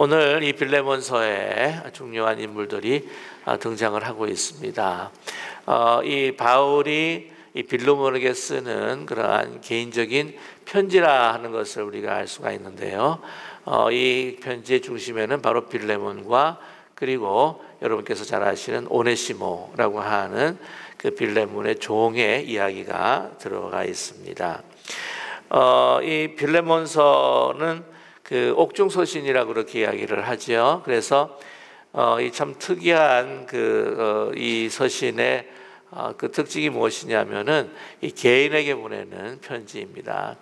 오늘 이 빌레몬서에 중요한 인물들이 등장을 하고 있습니다. 어, 이 바울이 이 빌레몬에게 쓰는 그러한 개인적인 편지라 하는 것을 우리가 알 수가 있는데요. 어, 이 편지의 중심에는 바로 빌레몬과 그리고 여러분께서 잘 아시는 오네시모라고 하는 그 빌레몬의 종의 이야기가 들어가 있습니다. 어, 이 빌레몬서는 그 옥중서신이라고 그렇게 이야기를 하죠. 그래서 어, 이 참 특이한 그이 어, 서신의 어, 그 특징이 무엇이냐면은 이 개인에게 보내는 편지입니다.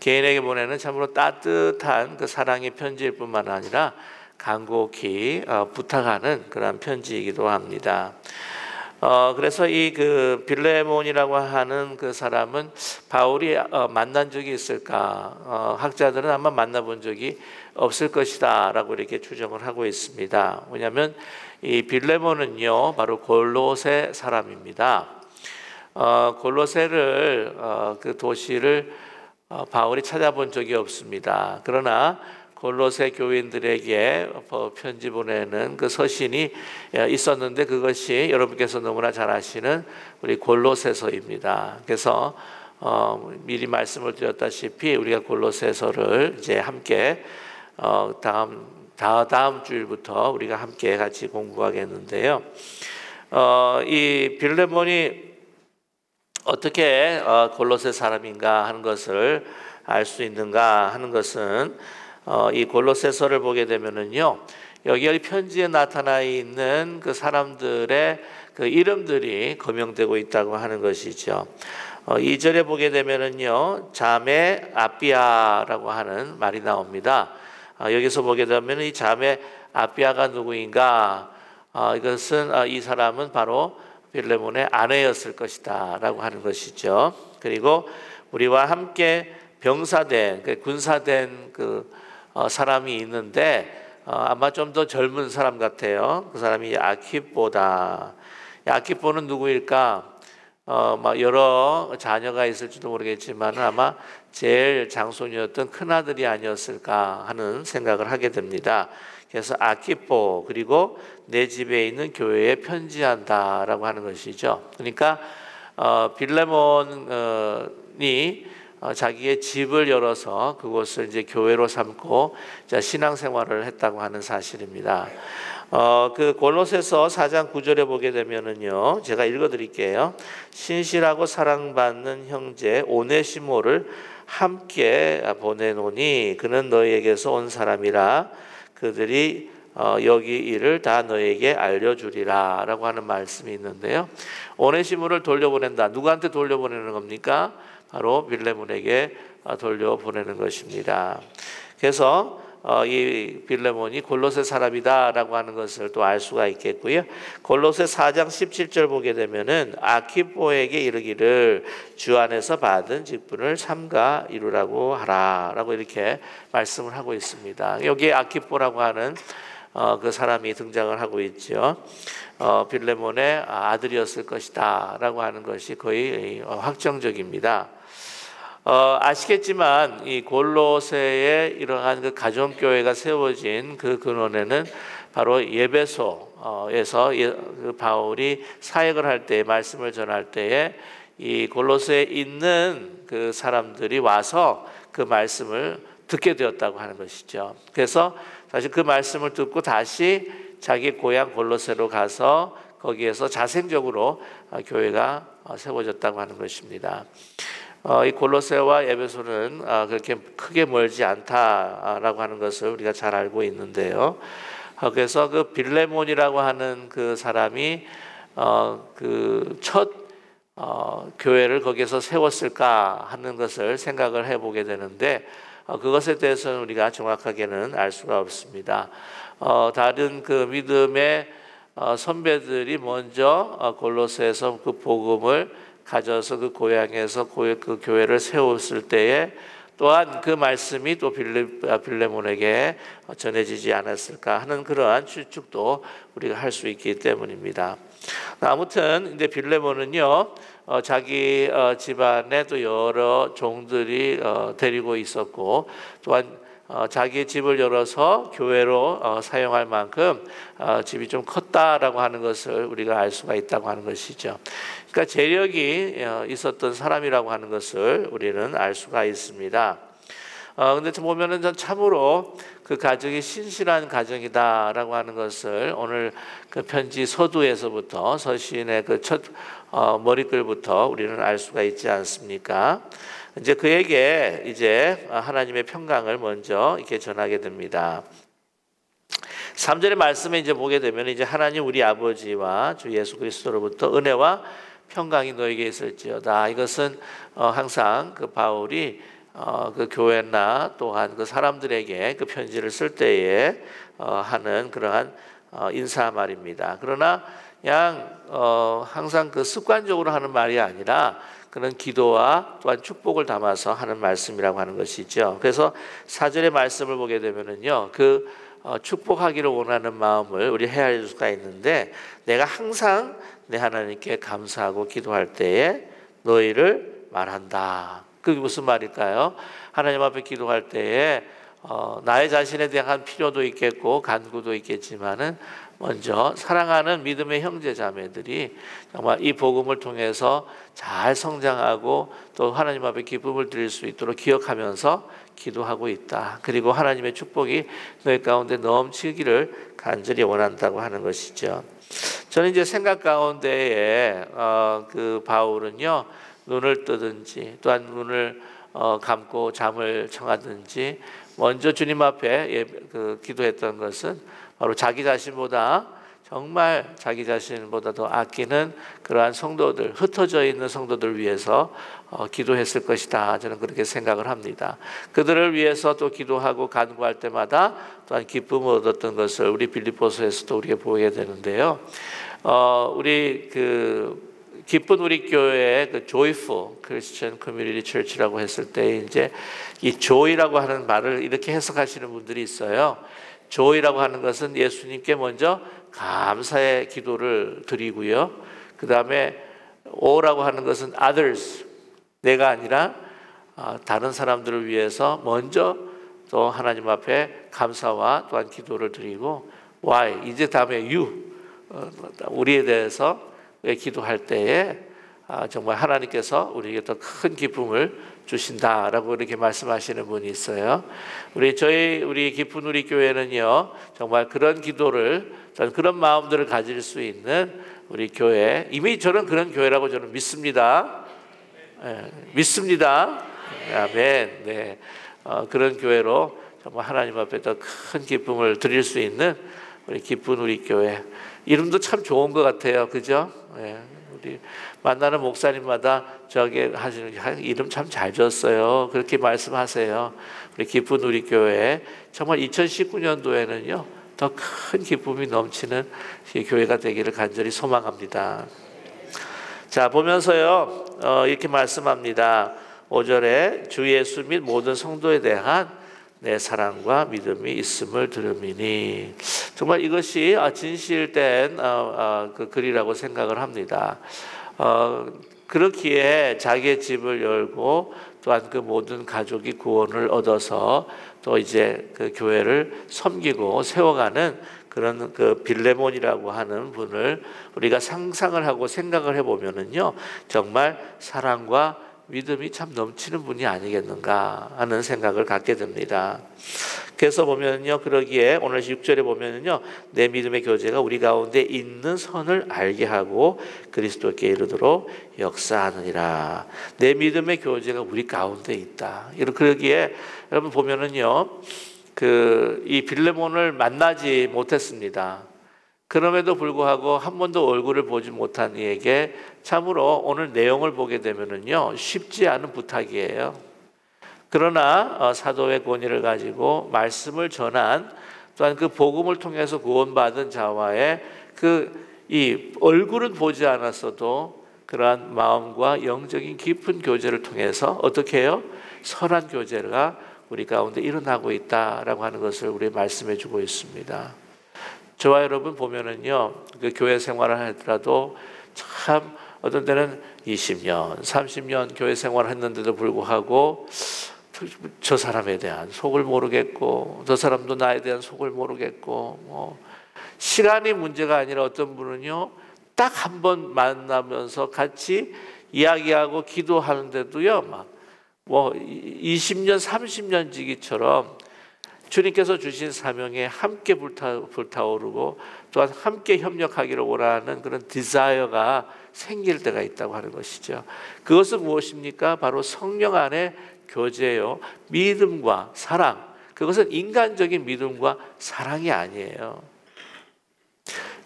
개인에게 보내는 참으로 따뜻한 그 사랑의 편지일 뿐만 아니라 간곡히 어, 부탁하는 그런 편지이기도 합니다. 어, 그래서 이 그 빌레몬이라고 하는 그 사람은 바울이 어, 만난 적이 있을까? 어, 학자들은 아마 만나본 적이 없을 것이다라고 이렇게 추정을 하고 있습니다. 왜냐하면 이 빌레몬은요 바로 골로새 사람입니다. 어, 골로새를 어, 그 도시를 어, 바울이 찾아본 적이 없습니다. 그러나 골로새 교인들에게 편지 보내는 그 서신이 있었는데 그것이 여러분께서 너무나 잘 아시는 우리 골로새서입니다. 그래서 어, 미리 말씀을 드렸다시피 우리가 골로새서를 이제 함께 어, 다음 다 다음 주일부터 우리가 함께 같이 공부하겠는데요. 어, 이 빌레몬이 어떻게 어, 골로새 사람인가 하는 것을 알 수 있는가 하는 것은 어, 이 골로새서를 보게 되면은요. 여기 편지에 나타나 있는 그 사람들의 그 이름들이 거명되고 있다고 하는 것이죠. 어, 2절에 보게 되면은요. 자매 아비아라고 하는 말이 나옵니다. 어, 여기서 보게 되면 이 자매 아비아가 누구인가? 어, 이것은 어, 이 사람은 바로 빌레몬의 아내였을 것이다라고 하는 것이죠. 그리고 우리와 함께 병사된 그 군사된 그 어, 사람이 있는데 어, 아마 좀 더 젊은 사람 같아요. 그 사람이 아키보다. 아키보는 누구일까? 어, 막 여러 자녀가 있을지도 모르겠지만 아마 제일 장손이었던 큰 아들이 아니었을까 하는 생각을 하게 됩니다. 그래서 아키포 그리고 내 집에 있는 교회에 편지한다라고 하는 것이죠. 그러니까 어, 빌레몬이 어, 자기의 집을 열어서 그곳을 이제 교회로 삼고 신앙생활을 했다고 하는 사실입니다. 어, 그 골로새서 4장 9절에 보게 되면은요. 제가 읽어 드릴게요. 신실하고 사랑받는 형제 오네시모를 함께 보내노니 그는 너희에게서 온 사람이라 그들이 어, 여기 일을 다 너에게 알려주리라 라고 하는 말씀이 있는데요. 오네시모를 돌려보낸다. 누구한테 돌려보내는 겁니까? 바로 빌레몬에게 어, 돌려보내는 것입니다. 그래서 어, 이 빌레몬이 골로새 사람이다라고 하는 것을 또 알 수가 있겠고요. 골로새 4장 17절 보게 되면은 아키포에게 이르기를 주 안에서 받은 직분을 삼가 이루라고 하라라고 이렇게 말씀을 하고 있습니다. 여기 아키포라고 하는 어, 그 사람이 등장을 하고 있죠. 어, 빌레몬의 아들이었을 것이다라고 하는 것이 거의 확정적입니다. 어, 아시겠지만 이 골로새에 이러한 그 가정 교회가 세워진 그 근원에는 바로 예배소에서 예, 그 바울이 사역을 할 때 말씀을 전할 때에 이 골로새에 있는 그 사람들이 와서 그 말씀을 듣게 되었다고 하는 것이죠. 그래서 사실 그 말씀을 듣고 다시 자기 고향 골로새로 가서 거기에서 자생적으로 교회가 세워졌다고 하는 것입니다. 어, 이 골로새와 에베소는 아, 그렇게 크게 멀지 않다라고 하는 것을 우리가 잘 알고 있는데요. 어, 그래서 그 빌레몬이라고 하는 그 사람이 어, 그첫 어, 교회를 거기서 세웠을까 하는 것을 생각을 해보게 되는데 어, 그것에 대해서는 우리가 정확하게는 알 수가 없습니다. 어, 다른 그 믿음의 어, 선배들이 먼저 어, 골로새에서 그 복음을 가져서 그 고향에서 그 교회를 세웠을 때에 또한 그 말씀이 또 빌레, 아, 빌레 몬에게 전해지지 않았을까 하는 그러한 추측도 우리가 할 수 있기 때문입니다. 아무튼 근데 빌레몬은요 어, 자기 어, 집안에 또 여러 종들이 어, 데리고 있었고 또한 어, 자기의 집을 열어서 교회로 어, 사용할 만큼 어, 집이 좀 컸다라고 하는 것을 우리가 알 수가 있다고 하는 것이죠. 그러니까 재력이 어, 있었던 사람이라고 하는 것을 우리는 알 수가 있습니다. 어, 근데 보면은 전 참으로 그 가정이 신실한 가정이다라고 하는 것을 오늘 그 편지 서두에서부터 서시인의 그첫 어, 머리글부터 우리는 알 수가 있지 않습니까? 이제 그에게 이제 하나님의 평강을 먼저 이렇게 전하게 됩니다. 3절의 말씀에 이제 보게 되면 이제 하나님 우리 아버지와 주 예수 그리스도로부터 은혜와 평강이 너에게 있을지어다. 이것은 어, 항상 그 바울이 어, 그 교회나 또한 그 사람들에게 그 편지를 쓸 때에 어, 하는 그러한 어, 인사 말입니다. 그러나 그냥 어, 항상 그 습관적으로 하는 말이 아니라 그런 기도와 또한 축복을 담아서 하는 말씀이라고 하는 것이죠. 그래서 사절의 말씀을 보게 되면은요, 그 어, 축복하기를 원하는 마음을 우리 헤아릴 수가 있는데 내가 항상 내 하나님께 감사하고 기도할 때에 너희를 말한다. 그게 무슨 말일까요? 하나님 앞에 기도할 때에 어, 나의 자신에 대한 필요도 있겠고 간구도 있겠지만은 먼저 사랑하는 믿음의 형제 자매들이 정말 이 복음을 통해서 잘 성장하고 또 하나님 앞에 기쁨을 드릴 수 있도록 기억하면서 기도하고 있다. 그리고 하나님의 축복이 너희 가운데 넘치기를 간절히 원한다고 하는 것이죠. 저는 이제 생각 가운데에 어, 그 바울은요 눈을 뜨든지 또한 눈을 어, 감고 잠을 청하든지 먼저 주님 앞에 예, 그 기도했던 것은 바로 자기 자신보다 정말 자기 자신보다 더 아끼는 그러한 성도들 흩어져 있는 성도들 위해서 어, 기도했을 것이다 저는 그렇게 생각을 합니다. 그들을 위해서 또 기도하고 간구할 때마다 또한 기쁨을 얻었던 것을 우리 빌립보서에서도 우리가 보게 되는데요. 어, 우리 그 기쁜 우리 교회의 그 joyful Christian Community Church라고 했을 때 이제 이 joy라고 하는 말을 이렇게 해석하시는 분들이 있어요. Joy라고 하는 것은 예수님께 먼저 감사의 기도를 드리고요. 그 다음에 o라고 하는 것은 others 내가 아니라 아, 다른 사람들을 위해서 먼저 또 하나님 앞에 감사와 또한 기도를 드리고 why 이제 다음에 you 어, 우리에 대해서 기도할 때에 아, 정말 하나님께서 우리에게 더 큰 기쁨을 주신다라고 이렇게 말씀하시는 분이 있어요. 우리 저희 우리 기쁜 우리 교회는요 정말 그런 기도를 그런 마음들을 가질 수 있는 우리 교회 이미 저는 그런 교회라고 저는 믿습니다. 네, 믿습니다. 아멘. 네 어, 그런 교회로 정말 하나님 앞에 더 큰 기쁨을 드릴 수 있는 우리 기쁜 우리 교회 이름도 참 좋은 것 같아요. 그죠? 예, 우리 만나는 목사님마다 저게 하시는 이름 참 잘 지었어요. 그렇게 말씀하세요. 우리 기쁜 우리 교회 정말 2019년도에는요 더 큰 기쁨이 넘치는 교회가 되기를 간절히 소망합니다. 자 보면서요 어, 이렇게 말씀합니다. 5절에 주 예수 및 모든 성도에 대한 내 사랑과 믿음이 있음을 들음이니 정말 이것이 아, 진실된 어, 어, 그 글이라고 생각을 합니다. 어, 그렇기에 자기의 집을 열고 또한 그 모든 가족이 구원을 얻어서 또 이제 그 교회를 섬기고 세워가는 그런 그 빌레몬이라고 하는 분을 우리가 상상을 하고 생각을 해보면은요 정말 사랑과 믿음이 참 넘치는 분이 아니겠는가 하는 생각을 갖게 됩니다. 그래서 보면요, 그러기에 오늘 6절에 보면요, 내 믿음의 교제가 우리 가운데 있는 선을 알게 하고 그리스도께 이르도록 역사하느니라. 내 믿음의 교제가 우리 가운데 있다. 그러기에 여러분 보면은요, 그 이 빌레몬을 만나지 못했습니다. 그럼에도 불구하고 한 번도 얼굴을 보지 못한 이에게 참으로 오늘 내용을 보게 되면은요 쉽지 않은 부탁이에요. 그러나 어, 사도의 권위를 가지고 말씀을 전한 또한 그 복음을 통해서 구원받은 자와의 그 이 얼굴은 보지 않았어도 그러한 마음과 영적인 깊은 교제를 통해서 어떻게 해요? 선한 교제가 우리 가운데 일어나고 있다라고 하는 것을 우리 말씀해 주고 있습니다. 저와 여러분 보면은요, 그 교회 생활을 하더라도 참 어떤 때는 20년, 30년 교회 생활을 했는데도 불구하고 저 사람에 대한 속을 모르겠고 저 사람도 나에 대한 속을 모르겠고 뭐 시간이 문제가 아니라 어떤 분은요 딱 한 번 만나면서 같이 이야기하고 기도하는데도요 막 뭐 20년 30년 지기처럼 주님께서 주신 사명에 함께 불타, 불타오르고 또한 함께 협력하기를 원하는 그런 디자이어가 생길 때가 있다고 하는 것이죠. 그것은 무엇입니까? 바로 성령 안에 교제요. 믿음과 사랑. 그것은 인간적인 믿음과 사랑이 아니에요.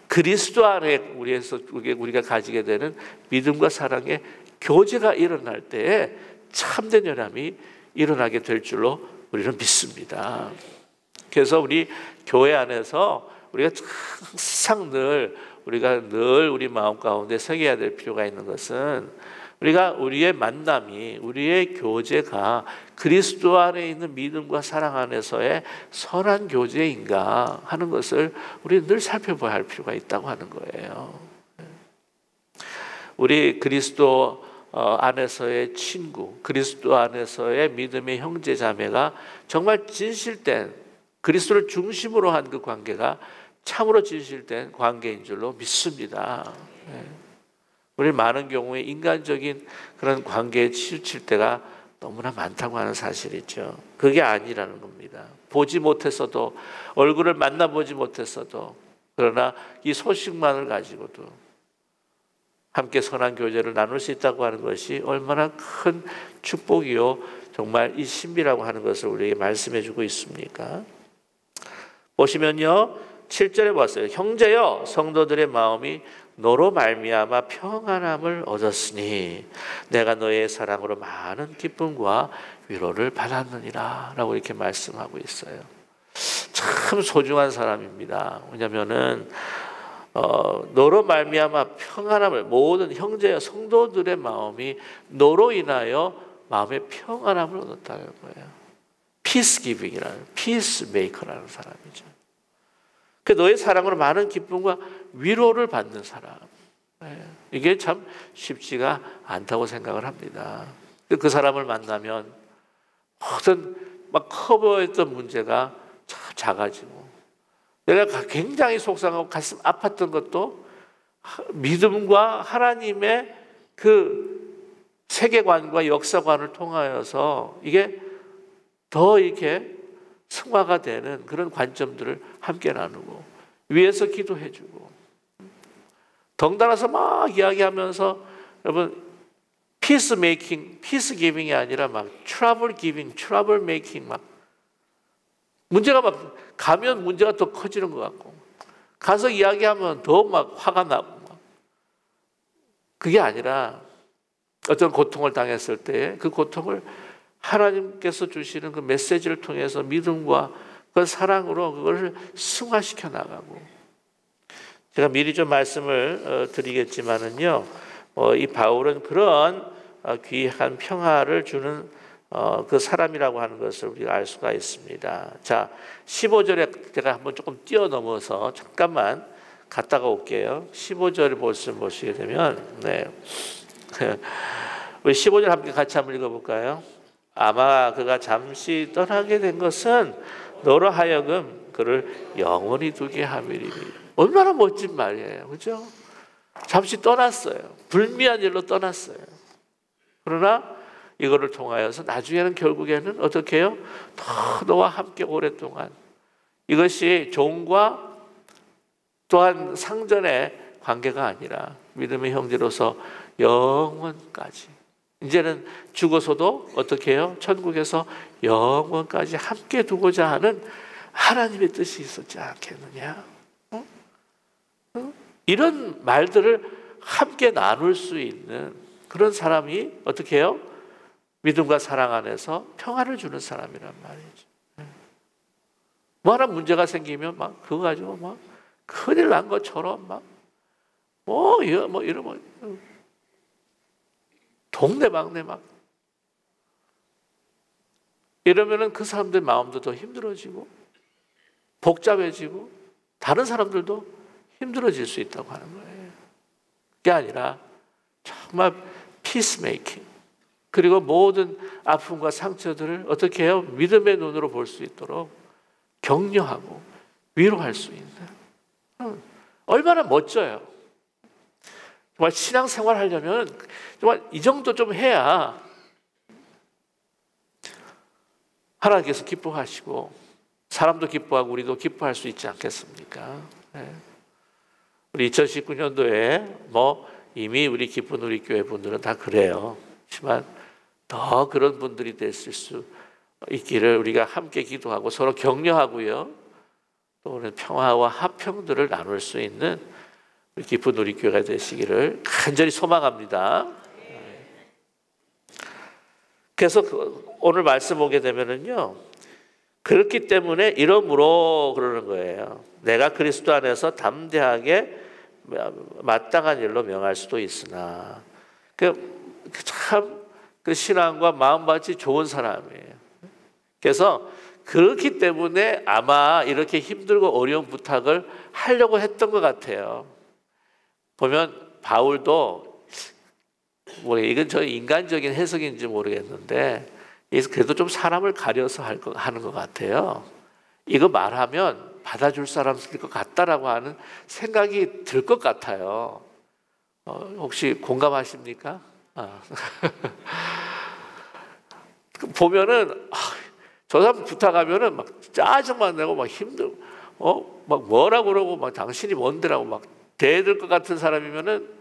그리스도 안에 우리에서 우리가 가지게 되는 믿음과 사랑의 교제가 일어날 때에 참된 연합이 일어나게 될 줄로 우리는 믿습니다. 그래서 우리 교회 안에서 우리가 항상 늘 우리가 늘 우리 마음 가운데 새겨야 될 필요가 있는 것은 우리가 우리의 만남이 우리의 교제가 그리스도 안에 있는 믿음과 사랑 안에서의 선한 교제인가 하는 것을 우리 늘 살펴봐야 할 필요가 있다고 하는 거예요. 우리 그리스도 어, 안에서의 친구, 그리스도 안에서의 믿음의 형제 자매가 정말 진실된 그리스도를 중심으로 한 그 관계가 참으로 진실된 관계인 줄로 믿습니다. 네. 우리 많은 경우에 인간적인 그런 관계에 치우칠 때가 너무나 많다고 하는 사실이죠. 그게 아니라는 겁니다. 보지 못했어도 얼굴을 만나보지 못했어도 그러나 이 소식만을 가지고도 함께 선한 교제를 나눌 수 있다고 하는 것이 얼마나 큰 축복이요 정말 이 신비라고 하는 것을 우리에게 말씀해 주고 있습니까? 보시면요. 7절에 봤어요. 형제여 성도들의 마음이 너로 말미암아 평안함을 얻었으니 내가 너의 사랑으로 많은 기쁨과 위로를 받았느니라라고 이렇게 말씀하고 있어요. 참 소중한 사람입니다. 왜냐면은 어, 너로 말미암아 평안함을 모든 형제와 성도들의 마음이 너로 인하여 마음의 평안함을 얻었다는 거예요. peace giving이라는 peacemaker라는 사람이죠. 그 너의 사랑으로 많은 기쁨과 위로를 받는 사람. 네. 이게 참 쉽지가 않다고 생각을 합니다. 그 사람을 만나면 어떤 막 커 보였던 문제가 작아지고 내가 굉장히 속상하고 가슴 아팠던 것도 믿음과 하나님의 그 세계관과 역사관을 통하여서 이게 더 이렇게 승화가 되는 그런 관점들을 함께 나누고 위해서 기도해 주고 덩달아서 막 이야기하면서 여러분 peace making, peace giving이 아니라 막 trouble giving, trouble making 막 문제가 막 가면 문제가 더 커지는 것 같고 가서 이야기하면 더 막 화가 나고 막 그게 아니라 어떤 고통을 당했을 때 그 고통을 하나님께서 주시는 그 메시지를 통해서 믿음과 그 사랑으로 그걸 승화시켜 나가고 제가 미리 좀 말씀을 어, 드리겠지만은요, 어, 이 바울은 그런 어, 귀한 평화를 주는 그 사람이라고 하는 것을 우리가 알 수가 있습니다. 자, 15절에 제가 한번 조금 뛰어넘어서 잠깐만 갔다가 올게요. 15절을 말씀 보시게 되면, 네. 우리 15절 함께 같이 한번 읽어볼까요? 아마 그가 잠시 떠나게 된 것은 너로 하여금 그를 영원히 두게 함이니 얼마나 멋진 말이에요. 그죠? 잠시 떠났어요. 불미한 일로 떠났어요. 그러나 이거를 통하여서 나중에는 결국에는 어떻게 해요? 더 너와 함께 오랫동안 이것이 종과 또한 상전의 관계가 아니라 믿음의 형제로서 영원까지 이제는 죽어서도 어떻게 해요? 천국에서 영원까지 함께 두고자 하는 하나님의 뜻이 있었지 않겠느냐? 어? 어? 이런 말들을 함께 나눌 수 있는 그런 사람이 어떻게 해요? 믿음과 사랑 안에서 평화를 주는 사람이란 말이죠. 뭐 하나 문제가 생기면 막 그거 가지고 막 큰일 난 것처럼 막 뭐, 이러, 뭐, 동네방네 막 이러면은 그 사람들 마음도 더 힘들어지고 복잡해지고 다른 사람들도 힘들어질 수 있다고 하는 거예요. 그게 아니라 정말 피스메이킹 그리고 모든 아픔과 상처들을 어떻게 해요? 믿음의 눈으로 볼 수 있도록 격려하고 위로할 수 있는. 얼마나 멋져요. 정말 신앙생활 하려면 정말 이 정도 좀 해야 하나님께서 기뻐하시고 사람도 기뻐하고 우리도 기뻐할 수 있지 않겠습니까? 네. 우리 2019년도에 뭐 이미 우리 기쁜 우리 교회 분들은 다 그래요. 하지만 더 그런 분들이 됐을 수 있기를 우리가 함께 기도하고 서로 격려하고요. 또 오늘 평화와 화평들을 나눌 수 있는 기쁜 우리 교회가 되시기를 간절히 소망합니다. 그래서 그 오늘 말씀 보게 되면은요. 그렇기 때문에 이러므로 그러는 거예요. 내가 그리스도 안에서 담대하게 마땅한 일로 명할 수도 있으나 그참그 그 신앙과 마음밭이 좋은 사람이에요. 그래서 그렇기 때문에 아마 이렇게 힘들고 어려운 부탁을 하려고 했던 것 같아요. 보면 바울도 뭐 이건 저 인간적인 해석인지 모르겠는데 그래도 좀 사람을 가려서 하는 것 같아요. 이거 말하면 받아줄 사람일 것 같다라고 하는 생각이 들 것 같아요. 어, 혹시 공감하십니까? 아. 보면은 아, 저 사람 부탁하면은 막 짜증만 내고 막 힘들, 어막 뭐라 그러고 막 당신이 뭔데라고 막 대들 것 같은 사람이면은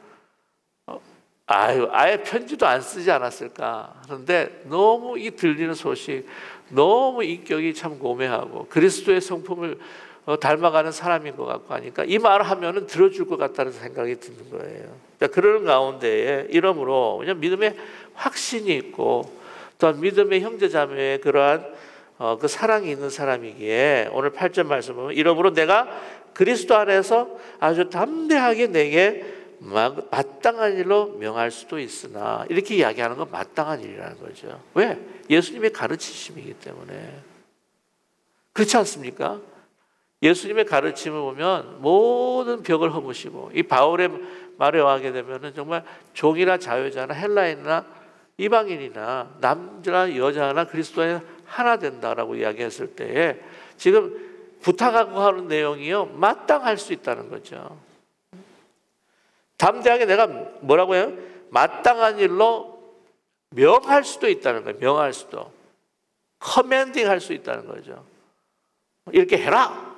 아유, 아예 편지도 안 쓰지 않았을까 하는데 너무 이 들리는 소식, 너무 인격이 참 고매하고 그리스도의 성품을 어, 닮아가는 사람인 것 같고 하니까 이 말을 하면은 들어줄 것 같다는 생각이 드는 거예요. 그러는 가운데에 이러므로 그냥 믿음의 확신이 있고 또 믿음의 형제자매의 그러한 어, 그 사랑이 있는 사람이기에 오늘 8절 말씀 보면 이러므로 내가 그리스도 안에서 아주 담대하게 내게 마땅한 일로 명할 수도 있으나 이렇게 이야기하는 건 마땅한 일이라는 거죠. 왜? 예수님의 가르치심이기 때문에. 그렇지 않습니까? 예수님의 가르침을 보면 모든 벽을 허무시고 이 바울의 말에 와게 되면은 정말 종이나 자유자나 헬라인이나 이방인이나 남자나 여자나 그리스도에 하나 된다라고 이야기했을 때에 지금 부탁하고 하는 내용이요 마땅할 수 있다는 거죠. 담대하게 내가 뭐라고 해요? 마땅한 일로 명할 수도 있다는 거예요. 명할 수도. 커맨딩 할 수 있다는 거죠. 이렇게 해라!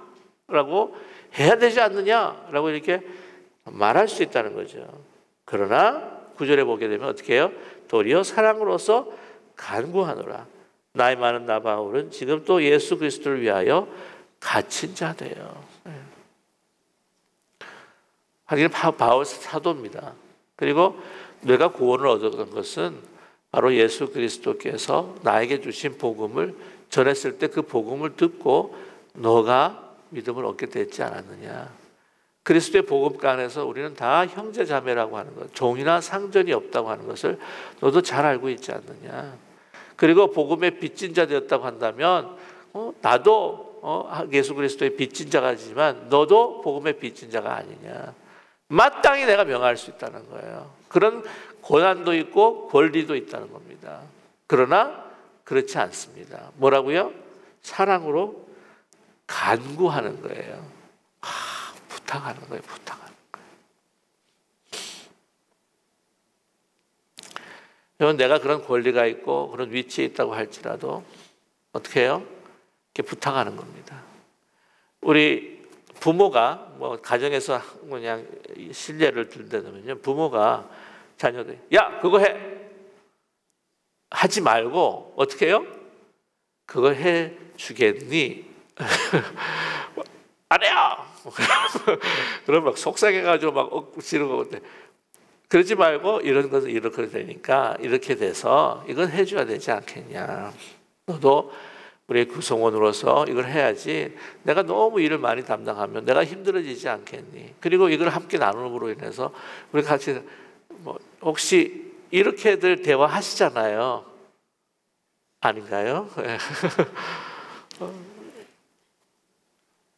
라고 해야 되지 않느냐? 라고 이렇게 말할 수 있다는 거죠. 그러나 구절에 보게 되면 어떻게 해요? 도리어 사랑으로서 간구하노라. 나이 많은 나바울은 지금 또 예수 그리스도를 위하여 갇힌 자 돼요. 하긴 바울 사도입니다. 그리고 내가 구원을 얻었던 것은 바로 예수 그리스도께서 나에게 주신 복음을 전했을 때 그 복음을 듣고 너가 믿음을 얻게 됐지 않았느냐. 그리스도의 복음간에서 우리는 다 형제 자매라고 하는 것, 종이나 상전이 없다고 하는 것을 너도 잘 알고 있지 않느냐. 그리고 복음의 빚진 자 되었다고 한다면 어, 나도 어, 예수 그리스도의 빚진 자가지만 너도 복음의 빚진 자가 아니냐. 마땅히 내가 명할 수 있다는 거예요. 그런 고난도 있고 권리도 있다는 겁니다. 그러나 그렇지 않습니다. 뭐라고요? 사랑으로 간구하는 거예요. 아, 부탁하는 거예요. 부탁하는 거예요. 내가 그런 권리가 있고 그런 위치에 있다고 할지라도 어떻게 해요? 이렇게 부탁하는 겁니다. 우리 부모가 뭐 가정에서 그냥 신뢰를 들다면요 부모가 자녀들 야 그거 해 하지 말고 어떻게 해요? 그거 해 주겠니? 안 해요. 그럼 막 속상해가지고 막 억지로 거데 그러지 말고 이런 것은 이렇게 되니까 이렇게 돼서 이건 해줘야 되지 않겠냐. 너도 우리 구성원으로서 이걸 해야지 내가 너무 일을 많이 담당하면 내가 힘들어지지 않겠니? 그리고 이걸 함께 나눔으로 인해서 우리 같이 뭐 혹시 이렇게들 대화하시잖아요. 아닌가요? 어.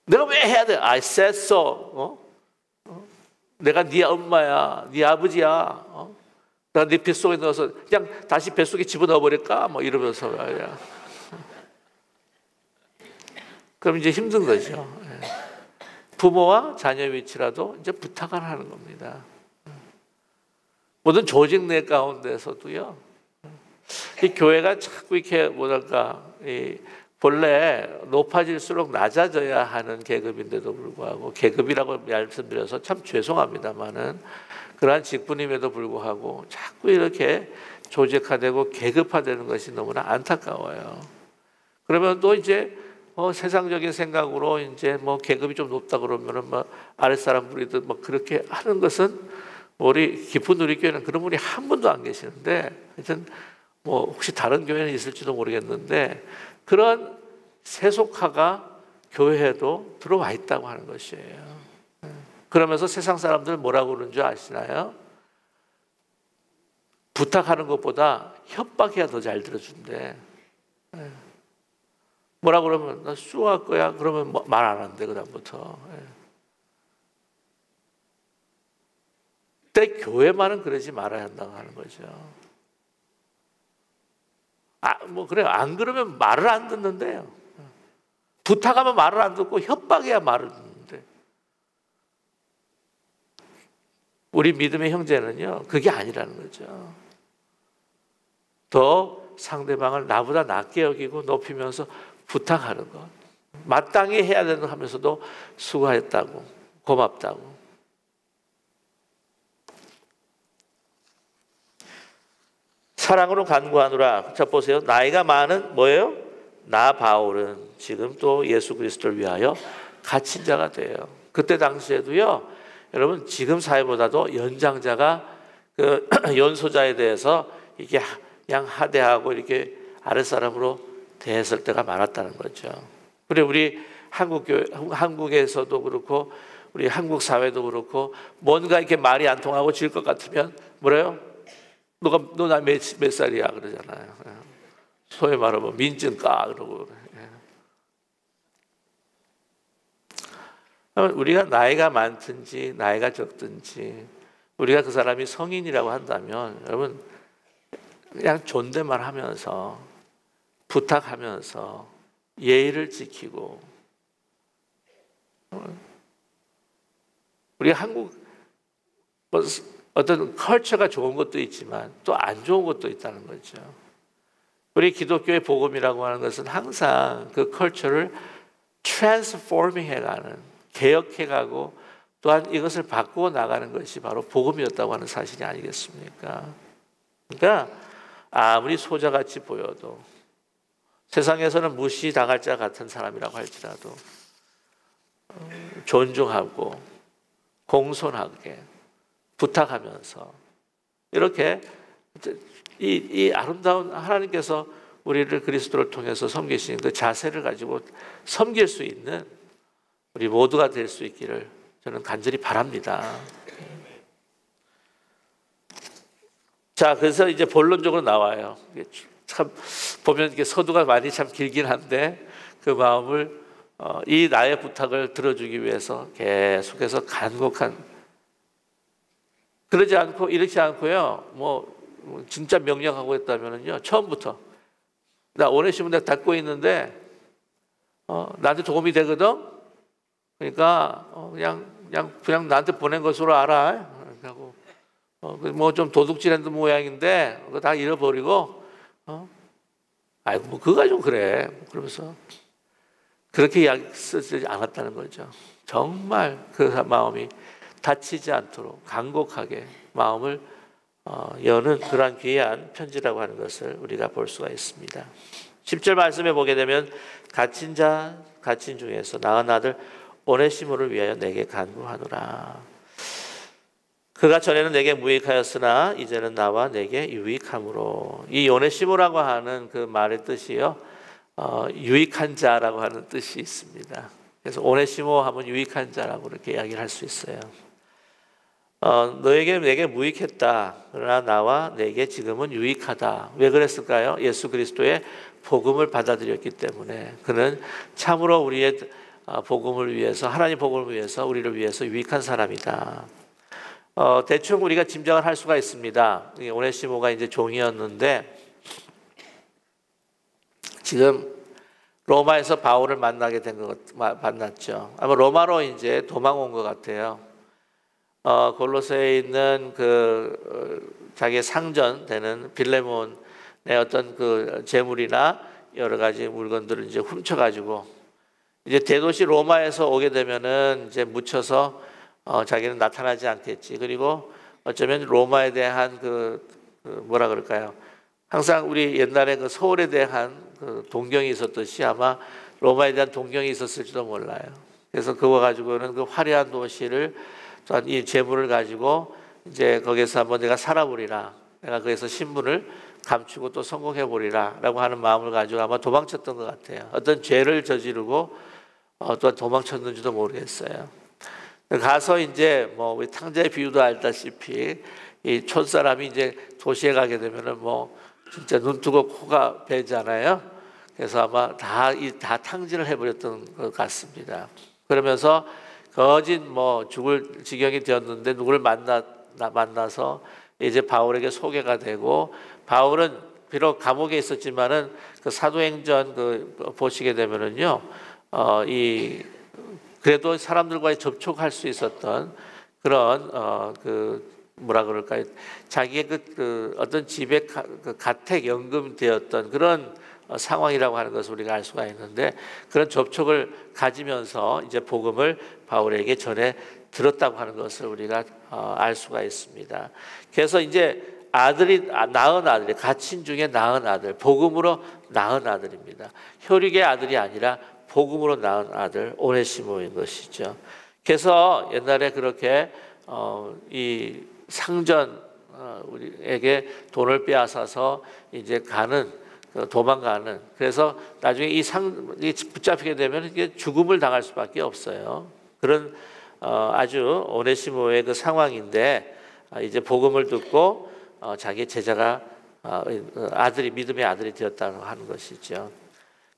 내가 왜 해야 돼? I said so. 어? 어? 내가 네 엄마야, 네 아버지야. 어? 내가 네 뱃속에 넣어서 그냥 다시 뱃속에 집어넣어 버릴까? 뭐 이러면서 말이야. 그럼 이제 힘든 거죠. 예. 부모와 자녀 위치라도 이제 부탁을 하는 겁니다. 모든 조직 내 가운데서도요. 이 교회가 자꾸 이렇게 뭐랄까 이 본래 높아질수록 낮아져야 하는 계급인데도 불구하고 계급이라고 말씀드려서 참 죄송합니다만은 그러한 직분임에도 불구하고 자꾸 이렇게 조직화되고 계급화되는 것이 너무나 안타까워요. 그러면 또 이제 뭐 세상적인 생각으로 이제 뭐 계급이 좀 높다 그러면은 뭐 아랫사람 부리듯 뭐 그렇게 하는 것은 우리 깊은 우리 교회는 그런 분이 한 분도 안 계시는데 하여튼 뭐 혹시 다른 교회는 있을지도 모르겠는데 그런 세속화가 교회에도 들어와 있다고 하는 것이에요. 그러면서 세상 사람들 뭐라고 그러는 줄 아시나요? 부탁하는 것보다 협박해야 더 잘 들어준대. 뭐라 그러면 나 수고할 거야. 그러면 뭐 말안 한대 그다음부터. 때 교회만은 그러지 말아야 한다고 하는 거죠. 아, 뭐 그래 안 그러면 말을 안 듣는데요. 부탁하면 말을 안 듣고 협박해야 말을 듣는데. 우리 믿음의 형제는요, 그게 아니라는 거죠. 더 상대방을 나보다 낮게 여기고 높이면서 부탁하는 것. 마땅히 해야 되는 하면서도 수고했다고, 고맙다고. 사랑으로 간구하노라. 자 보세요. 나이가 많은 뭐예요? 나 바울은 지금 또 예수 그리스도를 위하여 갇힌 자가 돼요. 그때 당시에도요. 여러분 지금 사회보다도 연장자가 그 연소자에 대해서 이게 그냥 하대하고 이렇게 아랫사람으로 대했을 때가 많았다는 거죠. 그래 우리 한국 교 한국에서도 그렇고 우리 한국 사회도 그렇고 뭔가 이렇게 말이 안 통하고 질 것 같으면 뭐래요? 너가 너나몇 몇 살이야 그러잖아요. 예. 소위 말하면 민증 까 그러고. 예. 우리가 나이가 많든지 나이가 적든지 우리가 그 사람이 성인이라고 한다면 여러분 그냥 존댓말 하면서 부탁하면서 예의를 지키고 우리 한국 뭐 어떤 컬처가 좋은 것도 있지만 또 안 좋은 것도 있다는 거죠. 우리 기독교의 복음이라고 하는 것은 항상 그 컬처를 트랜스포밍 해가는 개혁해가고 또한 이것을 바꾸어 나가는 것이 바로 복음이었다고 하는 사실이 아니겠습니까? 그러니까 아무리 소자같이 보여도 세상에서는 무시당할 자 같은 사람이라고 할지라도 존중하고 공손하게 부탁하면서 이렇게 이, 이 아름다운 하나님께서 우리를 그리스도를 통해서 섬기시는 그 자세를 가지고 섬길 수 있는 우리 모두가 될 수 있기를 저는 간절히 바랍니다. 자, 그래서 이제 본론적으로 나와요. 참 보면 이게 서두가 많이 참 길긴 한데 그 마음을 어, 이 나의 부탁을 들어주기 위해서 계속해서 간곡한 그러지 않고 이렇지 않고요. 뭐, 뭐 진짜 명령하고 했다면은요. 처음부터 나 오네시면 내가 닫고 있는데 어, 나한테 도움이 되거든. 그러니까 어, 그냥 그냥 그냥 나한테 보낸 것으로 알아. 하고 어, 뭐좀 도둑질한 모양인데 그거 다 잃어버리고 어? 아이고 뭐 그거 좀 그래. 그러면서 그렇게 이야기 쓰지 않았다는 거죠. 정말 그 마음이 다치지 않도록 간곡하게 마음을 어, 여는 그러한 귀한 편지라고 하는 것을 우리가 볼 수가 있습니다. 10절 말씀에 보게 되면 갇힌 자 갇힌 중에서 나은 아들 오네시모를 위하여 내게 간구하노라. 그가 전에는 내게 무익하였으나 이제는 나와 내게 유익함으로 이 오네시모라고 하는 그 말의 뜻이요 어, 유익한 자라고 하는 뜻이 있습니다. 그래서 오네시모 하면 유익한 자라고 이렇게 이야기를 할 수 있어요. 어, 너에게 내게 무익했다. 그러나 나와 내게 지금은 유익하다. 왜 그랬을까요? 예수 그리스도의 복음을 받아들였기 때문에 그는 참으로 우리의 어, 복음을 위해서 하나님 복음을 위해서 우리를 위해서 유익한 사람이다. 어, 대충 우리가 짐작을 할 수가 있습니다. 오네시모가 이제 종이었는데 지금 로마에서 바울을 만나게 된 것 만났죠. 아마 로마로 이제 도망 온 것 같아요. 어, 골로새에 있는 그 어, 자기의 상전 되는 빌레몬의 어떤 그 재물이나 여러 가지 물건들을 이제 훔쳐가지고 이제 대도시 로마에서 오게 되면은 이제 묻혀서 어, 자기는 나타나지 않겠지. 그리고 어쩌면 로마에 대한 그, 그 뭐라 그럴까요? 항상 우리 옛날에 그 서울에 대한 그 동경이 있었듯이 아마 로마에 대한 동경이 있었을지도 몰라요. 그래서 그거 가지고는 그 화려한 도시를 또한 이 재물을 가지고 이제 거기서 한번 내가 살아보리라. 내가 거기서 신분을 감추고 또 성공해 보리라라고 하는 마음을 가지고 아마 도망쳤던 것 같아요. 어떤 죄를 저지르고 어, 또 도망쳤는지도 모르겠어요. 가서 이제 뭐 우리 탕자의 비유도 알다시피 이 촌사람이 이제 도시에 가게 되면은 뭐 진짜 눈 뜨고 코가 배잖아요. 그래서 아마 다, 다 탕진을 해버렸던 것 같습니다. 그러면서 거짓 뭐 죽을 지경이 되었는데 누구를 만나, 만나서 이제 바울에게 소개가 되고 바울은 비록 감옥에 있었지만은 그 사도행전 그 보시게 되면은요, 어, 이 그래도 사람들과의 접촉할 수 있었던 그런 어, 그 뭐라 그럴까요? 자기의 그, 그 어떤 집에 가, 그 가택 연금되었던 그런 어, 상황이라고 하는 것을 우리가 알 수가 있는데 그런 접촉을 가지면서 이제 복음을 바울에게 전해 들었다고 하는 것을 우리가 어, 알 수가 있습니다. 그래서 이제 아들이 아, 낳은 아들이 가친 중에 낳은 아들, 복음으로 낳은 아들입니다. 혈육의 아들이 아니라 복음으로 낳은 아들 오네시모인 것이죠. 그래서 옛날에 그렇게 어, 이 상전 어, 우리에게 돈을 빼앗아서 이제 가는 그 도망가는 그래서 나중에 이 상 붙잡히게 되면 이게 죽음을 당할 수밖에 없어요. 그런 어, 아주 오네시모의 그 상황인데 아, 이제 복음을 듣고 어, 자기 제자가 아들이 믿음의 아들이 되었다고 하는 것이죠.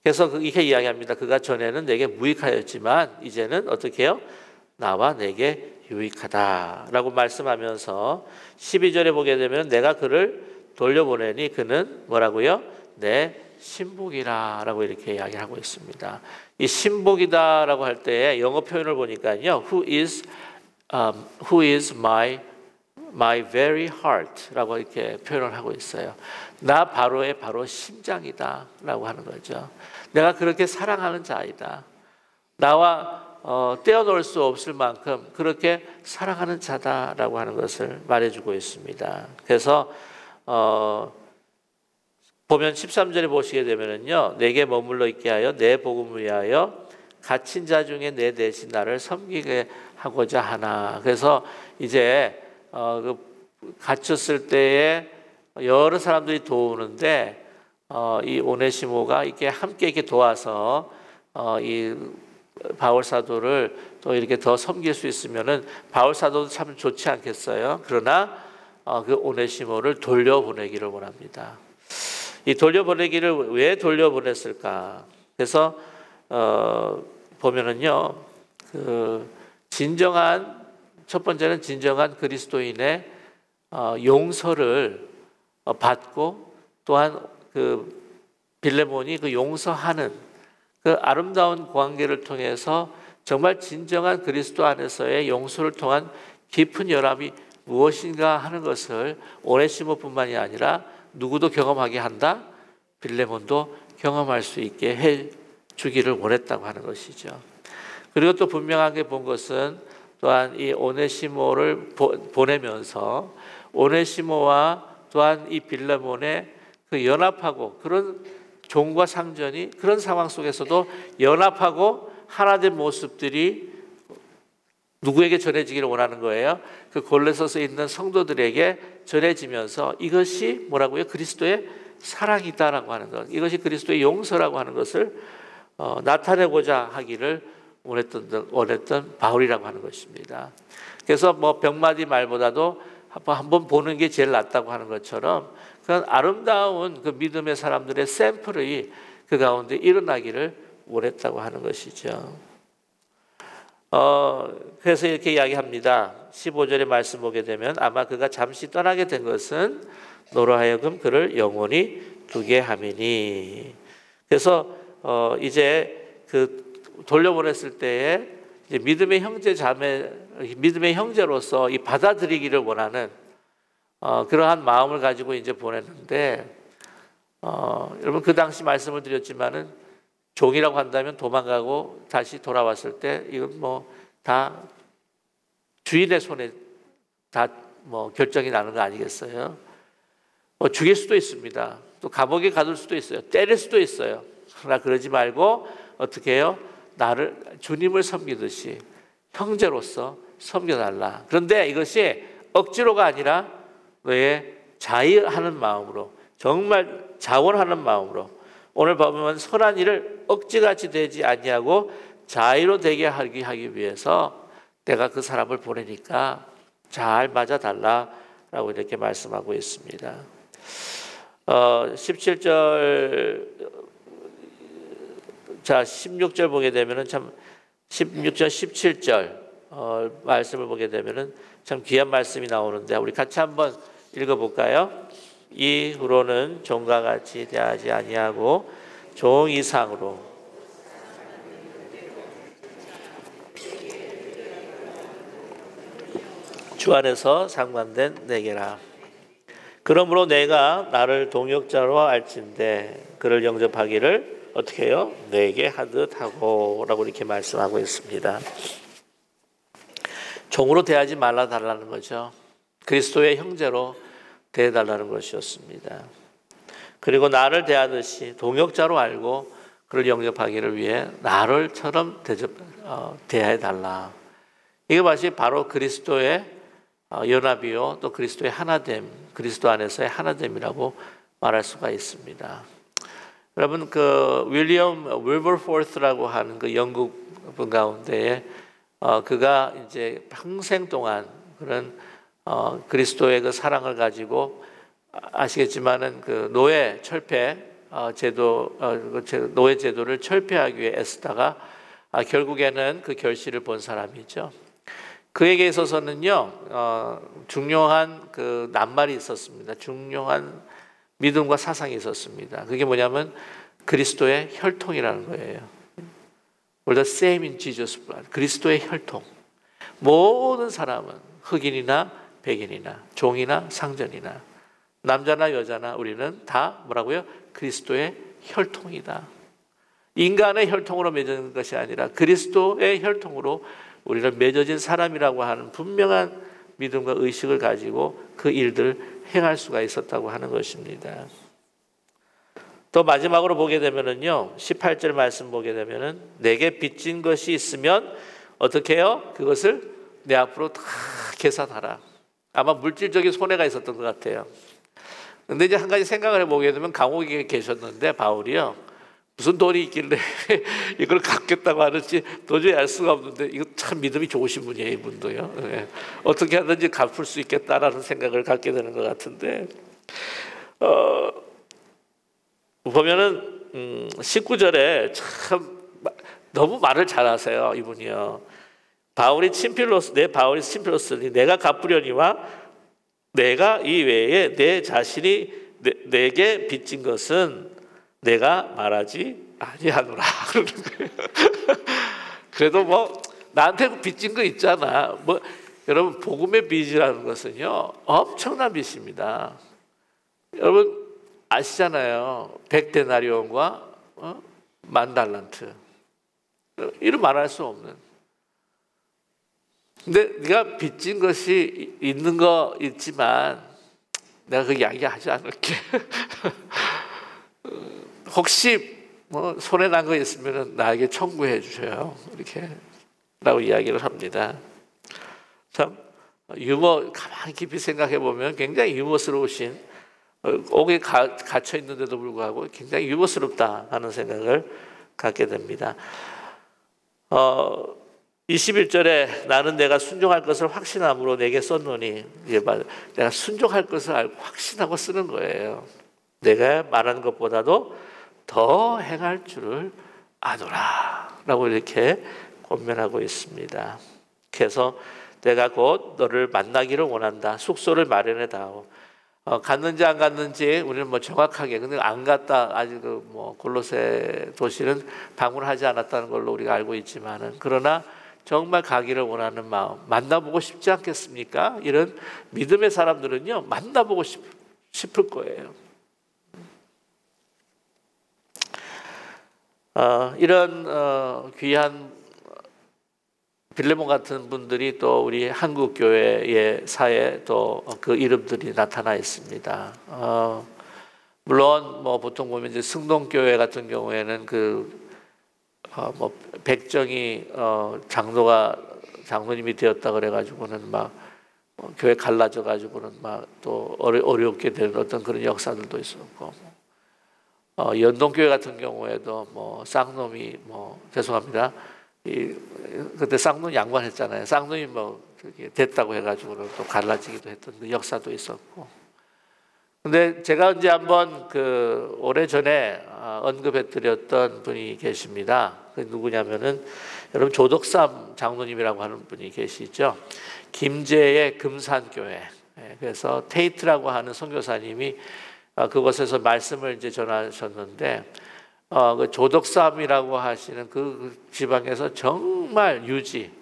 그래서 그 이렇게 이야기합니다. 그가 전에는 내게 무익하였지만 이제는 어떻게 해요? 나와 내게 유익하다라고 말씀하면서 12절에 보게 되면 내가 그를 돌려보내니 그는 뭐라고요? 내 신복이라라고 이렇게 이야기하고 있습니다. 이 신복이다라고 할 때 영어 표현을 보니까요. who is um, who is my my very heart라고 이렇게 표현을 하고 있어요. 나 바로의 바로 심장이다 라고 하는 거죠. 내가 그렇게 사랑하는 자이다. 나와 어, 떼어놓을 수 없을 만큼 그렇게 사랑하는 자다 라고 하는 것을 말해주고 있습니다. 그래서 어, 보면 13절에 보시게 되면은요, 내게 머물러 있게 하여 내 복음을 위하여 갇힌 자 중에 내 대신 나를 섬기게 하고자 하나. 그래서 이제 어, 그 갇혔을 때에 여러 사람들이 도우는데 어, 이 오네시모가 이렇게 함께 이렇게 도와서 어, 이 바울 사도를 또 이렇게 더 섬길 수 있으면은 바울 사도도 참 좋지 않겠어요. 그러나 어, 그 오네시모를 돌려보내기를 원합니다. 이 돌려보내기를 왜 돌려보냈을까? 그래서 어, 보면은요, 그 진정한 첫 번째는 진정한 그리스도인의 어, 용서를 어, 받고 또한 그 빌레몬이 그 용서하는 그 아름다운 관계를 통해서 정말 진정한 그리스도 안에서의 용서를 통한 깊은 연합이 무엇인가 하는 것을 오네시모뿐만이 아니라 누구도 경험하게 한다. 빌레몬도 경험할 수 있게 해 주기를 원했다고 하는 것이죠. 그리고 또 분명하게 본 것은 또한 이 오네시모를 보내면서 오네시모와 또한 이 빌레몬의 그 연합하고 그런 종과 상전이 그런 상황 속에서도 연합하고 하나된 모습들이 누구에게 전해지기를 원하는 거예요? 그 골레서에 있는 성도들에게 전해지면서 이것이 뭐라고요? 그리스도의 사랑이다라고 하는 것. 이것이 그리스도의 용서라고 하는 것을 어, 나타내고자 하기를 원했던, 원했던 바울이라고 하는 것입니다. 그래서 뭐 병마디 말보다도 한번 보는 게 제일 낫다고 하는 것처럼 그런 아름다운 그 믿음의 사람들의 샘플이 그 가운데 일어나기를 원했다고 하는 것이죠. 어, 그래서 이렇게 이야기합니다. 15절의 말씀 보게 되면 아마 그가 잠시 떠나게 된 것은 너로 하여금 그를 영원히 두게 함이니. 그래서 어 이제 그 돌려보냈을 때에 믿음의 형제 자매 믿음의 형제로서 이 받아들이기를 원하는 어 그러한 마음을 가지고 이제 보냈는데 어 여러분 그 당시 말씀을 드렸지만은 종이라고 한다면 도망가고 다시 돌아왔을 때 이건 뭐 다 주인의 손에 다 뭐 결정이 나는 거 아니겠어요? 뭐 죽일 수도 있습니다. 또 감옥에 가둘 수도 있어요. 때릴 수도 있어요. 그러나 그러지 말고 어떻게 해요? 나를 주님을 섬기듯이 형제로서 섬겨달라. 그런데 이것이 억지로가 아니라 너의 자의하는 마음으로 정말 자원하는 마음으로 오늘 보면 선한 일을 억지같이 되지 아니하고 자의로 되게 하기 하기 위해서 내가 그 사람을 보내니까 잘 맞아 달라라고 이렇게 말씀하고 있습니다. 어, 17절 자 16절 보게 되면은 참 16절 17절 어, 말씀을 보게 되면은 참 귀한 말씀이 나오는데 우리 같이 한번 읽어볼까요? 이후로는 종과 같이 대하지 아니하고 종 이상으로 주 안에서 상관된 내게라. 그러므로 내가 나를 동역자로 알진대 그를 영접하기를 어떻게 해요? 내게 하듯 하고라고 이렇게 말씀하고 있습니다. 종으로 대하지 말라 달라는 거죠. 그리스도의 형제로 대해달라는 것이었습니다. 그리고 나를 대하듯이 동역자로 알고 그를 영접하기를 위해 나를처럼 대접, 어, 대해 달라. 이게 마치 바로 그리스도의 어, 연합이요 또 그리스도의 하나됨, 그리스도 안에서의 하나됨이라고 말할 수가 있습니다. 여러분 그 윌리엄 윌버포스라고 하는 그 영국 분 가운데에 어, 그가 이제 평생 동안 그런 어, 그리스도의 그 사랑을 가지고 아시겠지만은 그 노예 철폐 어, 제도 어, 그 노예 제도를 철폐하기 위해 애쓰다가 아, 결국에는 그 결실을 본 사람이죠. 그에게 있어서는요 어, 중요한 그 낱말이 있었습니다. 중요한 믿음과 사상이 있었습니다. 그게 뭐냐면 그리스도의 혈통이라는 거예요. We're the same in Jesus blood. 그리스도의 혈통. 모든 사람은 흑인이나 백인이나 종이나 상전이나 남자나 여자나 우리는 다 뭐라고요? 그리스도의 혈통이다. 인간의 혈통으로 맺어진 것이 아니라 그리스도의 혈통으로 우리는 맺어진 사람이라고 하는 분명한 믿음과 의식을 가지고 그 일들을 행할 수가 있었다고 하는 것입니다. 또 마지막으로 보게 되면은요. 18절 말씀 보게 되면은 내게 빚진 것이 있으면 어떻게 해요? 그것을 내 앞으로 다 계산하라. 아마 물질적인 손해가 있었던 것 같아요. 근데 이제 한 가지 생각을 해보게 되면 감옥에 계셨는데 바울이요. 무슨 돈이 있길래 이걸 갚겠다고 하는지 도저히 알 수가 없는데 이거 참 믿음이 좋으신 분이에요 이분도요 네. 어떻게 하든지 갚을 수 있겠다라는 생각을 갖게 되는 것 같은데 어, 보면은 음, 19절에 참 너무 말을 잘하세요 이분이요 바울이 친필로스 내 바울이 친필로스니 내가 갚으려니와 내가 이 외에 내 자신이 내, 내게 빚진 것은 내가 말하지 아니하노라. 그래도 뭐 나한테 빚진 거 있잖아. 뭐 여러분 복음의 빚이라는 것은요 엄청난 빚입니다. 여러분 아시잖아요. 백데나리온과 어? 만 달란트. 이를 말할 수 없는. 근데 네가 빚진 것이 있는 거 있지만 내가 그 이야기 하지 않을게. 혹시 뭐 손해 난 거 있으면 나에게 청구해 주셔요. 이렇게 라고 이야기를 합니다. 참 유머 가만히 깊이 생각해 보면 굉장히 유머스러우신 옥에 가, 갇혀 있는데도 불구하고 굉장히 유머스럽다 하는 생각을 갖게 됩니다. 어, 21절에 나는 내가 순종할 것을 확신함으로 내게 썼노니 내가 순종할 것을 확신하고 쓰는 거예요. 내가 말하는 것보다도 더 행할 줄을 아노라 라고 이렇게 권면하고 있습니다. 해서 내가 곧 너를 만나기를 원한다. 숙소를 마련해 다오. 어, 갔는지 안 갔는지 우리는 뭐 정확하게 근데 안 갔다 아직 그뭐 골로새 도시는 방문하지 않았다는 걸로 우리가 알고 있지만은 그러나 정말 가기를 원하는 마음 만나보고 싶지 않겠습니까? 이런 믿음의 사람들은요 만나보고 싶, 싶을 거예요. 어, 이런 어, 귀한 빌레몬 같은 분들이 또 우리 한국 교회의 사에 또 그 이름들이 나타나 있습니다. 어, 물론 뭐 보통 보면 이제 승동교회 같은 경우에는 그 어, 뭐 백정이 어, 장로가 장로님이 되었다 그래가지고는 막 어, 교회 갈라져 가지고는 막 또 어려, 어렵게 되는 어떤 그런 역사들도 있었고 어, 연동교회 같은 경우에도 뭐 쌍놈이 뭐 죄송합니다. 이 그때 쌍눈 양관했잖아요. 쌍눈이 뭐 됐다고 해가지고 또 갈라지기도 했던 그 역사도 있었고. 근데 제가 이제 한번 그 오래 전에 아, 언급해드렸던 분이 계십니다. 그 누구냐면은 여러분 조덕삼 장로님이라고 하는 분이 계시죠. 김제의 금산교회. 예, 그래서 테이트라고 하는 선교사님이 아, 그곳에서 말씀을 이제 전하셨는데 어, 그 조덕삼이라고 하시는 그 지방에서 정말 유지,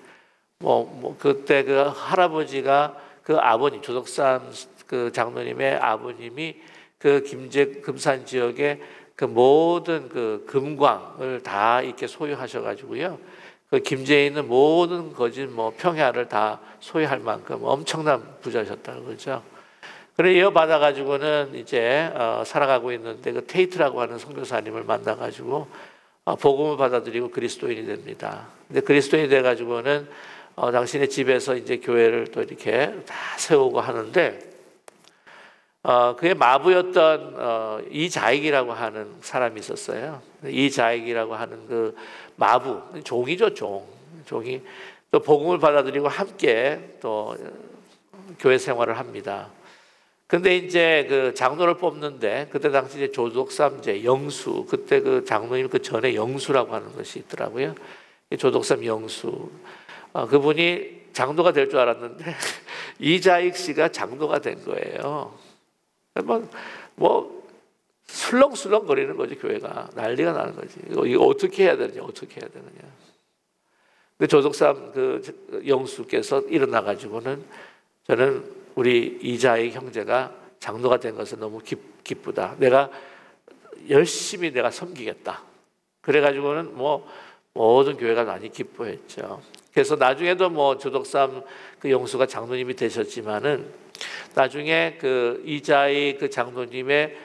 뭐, 뭐 그때 그 할아버지가 그 아버님 조덕삼 그 장로님의 아버님이 그 김제 금산 지역에 그 모든 그 금광을 다 이렇게 소유하셔가지고요. 그 김제에 있는 모든 거진 뭐 평야를 다 소유할 만큼 엄청난 부자셨다는 거죠. 그래 이어받아 가지고는 이제 어, 살아가고 있는데 그 테이트라고 하는 선교사님을 만나 가지고 어, 복음을 받아들이고 그리스도인이 됩니다. 근데 그리스도인이 돼 가지고는 어, 당신의 집에서 이제 교회를 또 이렇게 다 세우고 하는데 어, 그의 마부였던 어, 이자익이라고 하는 사람이 있었어요. 이자익이라고 하는 그 마부 종이죠 종 종이 또 복음을 받아들이고 함께 또 교회 생활을 합니다. 근데 이제 그 장로를 뽑는데 그때 당시 이제 조독삼제 영수 그때 그 장로님 그 전에 영수라고 하는 것이 있더라고요. 조독삼 영수 어, 그분이 장로가 될 줄 알았는데 이자익 씨가 장로가 된 거예요. 뭐, 뭐 술렁술렁 거리는 거지 교회가 난리가 나는 거지. 이거, 어떻게 해야 되느냐 어떻게 해야 되느냐. 근데 조독삼 그 영수께서 일어나 가지고는 저는 우리 이자의 형제가 장로가 된 것은 너무 기, 기쁘다. 내가 열심히 내가 섬기겠다. 그래가지고는 뭐 모든 교회가 많이 기뻐했죠. 그래서 나중에도 뭐 조덕삼 그 영수가 장로님이 되셨지만은 나중에 그 이자의 그 장로님의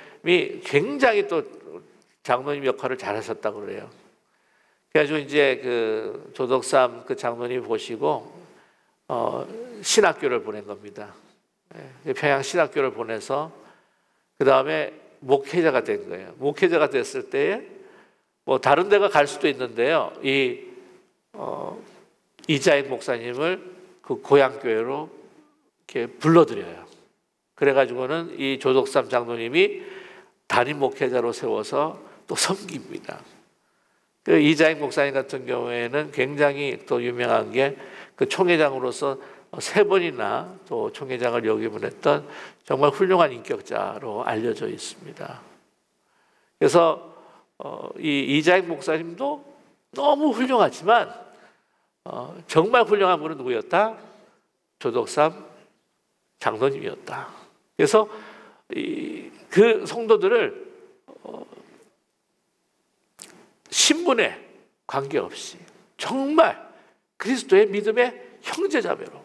굉장히 또 장로님 역할을 잘하셨다고 그래요. 그래가지고 이제 그 조덕삼 그 장로님 보시고 어 신학교를 보낸 겁니다. 예, 평양 신학교를 보내서 그 다음에 목회자가 된 거예요. 목회자가 됐을 때에 뭐 다른 데가 갈 수도 있는데요. 이 어, 이자익 목사님을 그 고향 교회로 이렇게 불러들여요. 그래가지고는 이 조덕삼 장로님이 담임 목회자로 세워서 또 섬깁니다. 그 이자익 목사님 같은 경우에는 굉장히 또 유명한 게 그 총회장으로서 어, 세 번이나 또 총회장을 역임을 했던 정말 훌륭한 인격자로 알려져 있습니다. 그래서 어, 이 이자익 목사님도 너무 훌륭하지만 어, 정말 훌륭한 분은 누구였다? 조덕삼 장로님이었다. 그래서 그 성도들을 신분에 관계없이 정말 그리스도의 믿음의 형제자매로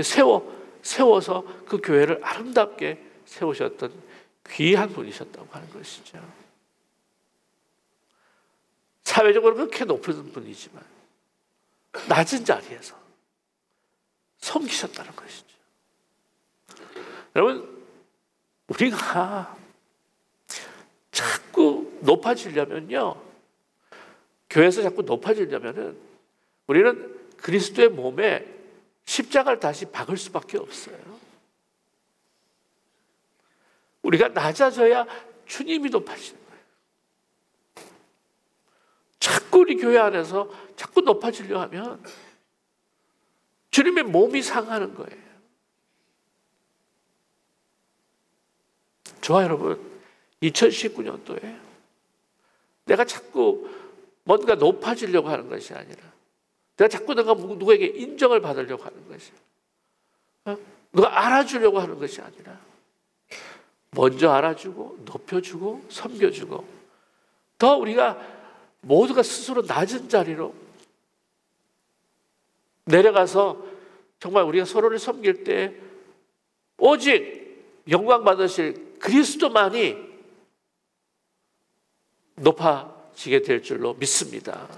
세워 세워서 그 교회를 아름답게 세우셨던 귀한 분이셨다고 하는 것이죠. 사회적으로 그렇게 높은 분이지만 낮은 자리에서 섬기셨다는 것이죠. 여러분, 우리가 자꾸 높아지려면요, 교회에서 자꾸 높아지려면은 우리는 그리스도의 몸에 십자가를 다시 박을 수밖에 없어요. 우리가 낮아져야 주님이 높아지는 거예요. 자꾸 우리 교회 안에서 자꾸 높아지려 하면 주님의 몸이 상하는 거예요. 좋아 여러분. 2019년도에 내가 자꾸 뭔가 높아지려고 하는 것이 아니라 내가 자꾸 내가 누구에게 인정을 받으려고 하는 것이 어? 누가 알아주려고 하는 것이 아니라 먼저 알아주고 높여주고 섬겨주고 더 우리가 모두가 스스로 낮은 자리로 내려가서 정말 우리가 서로를 섬길 때 오직 영광 받으실 그리스도만이 높아지게 될 줄로 믿습니다.